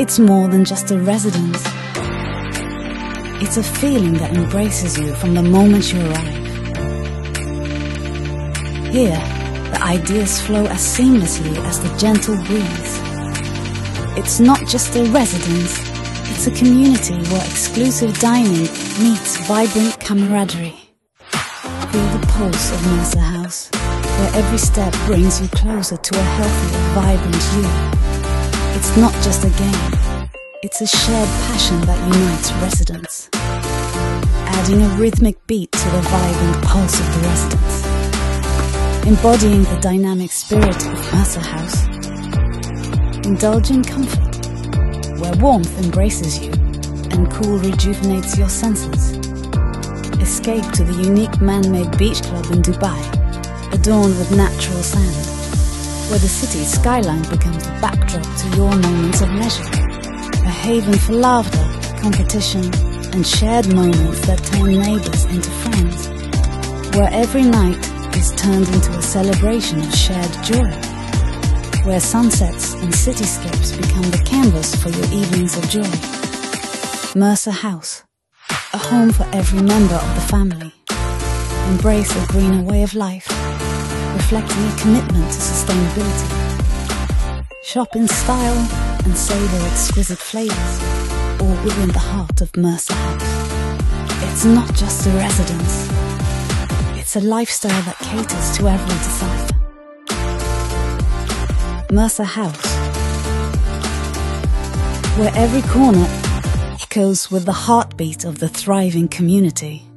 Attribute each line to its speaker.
Speaker 1: It's more than just a residence. It's a feeling that embraces you from the moment you arrive. Here, the ideas flow as seamlessly as the gentle breeze. It's not just a residence, it's a community where exclusive dining meets vibrant camaraderie. Feel the pulse of Mercer House, where every step brings you closer to a healthier, vibrant you. It's not just a game, it's a shared passion that unites residents. Adding a rhythmic beat to the vibrant pulse of the residents. Embodying the dynamic spirit of Mercer House. Indulge in comfort, where warmth embraces you and cool rejuvenates your senses escape to the unique man-made beach club in Dubai, adorned with natural sand, where the city's skyline becomes the backdrop to your moments of leisure. A haven for laughter, competition, and shared moments that turn neighbors into friends, where every night is turned into a celebration of shared joy, where sunsets and cityscapes become the canvas for your evenings of joy. Mercer House a home for every member of the family. Embrace a greener way of life, reflecting a commitment to sustainability. Shop in style and savor exquisite flavors, all within the heart of Mercer House. It's not just a residence, it's a lifestyle that caters to every desire. Mercer House, where every corner echoes with the heartbeat of the thriving community.